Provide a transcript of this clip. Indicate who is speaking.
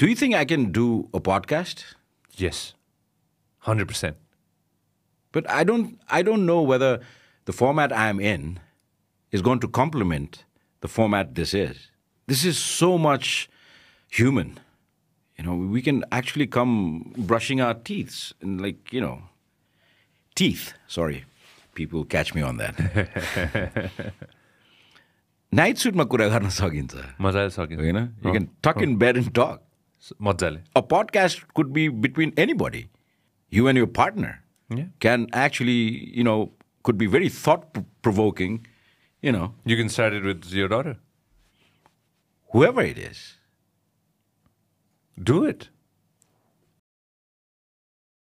Speaker 1: Do you think I can do a podcast?
Speaker 2: Yes. 100%.
Speaker 1: But I don't I don't know whether the format I'm in is going to complement the format this is. This is so much human. You know, we can actually come brushing our teeth and like, you know, teeth, sorry. People catch me on that. Night सुटमा कुरा गर्न सकिन्छ
Speaker 2: मजाले सकिन्छ
Speaker 1: होइन यु क्यान टक in bed and talk
Speaker 2: मजाले
Speaker 1: a podcast could be between anybody. You and your partner
Speaker 2: Yeah.
Speaker 1: can actually, you know, could be very thought provoking, you know,
Speaker 2: You can start it with your daughter.
Speaker 1: whoever it is.
Speaker 2: Do it.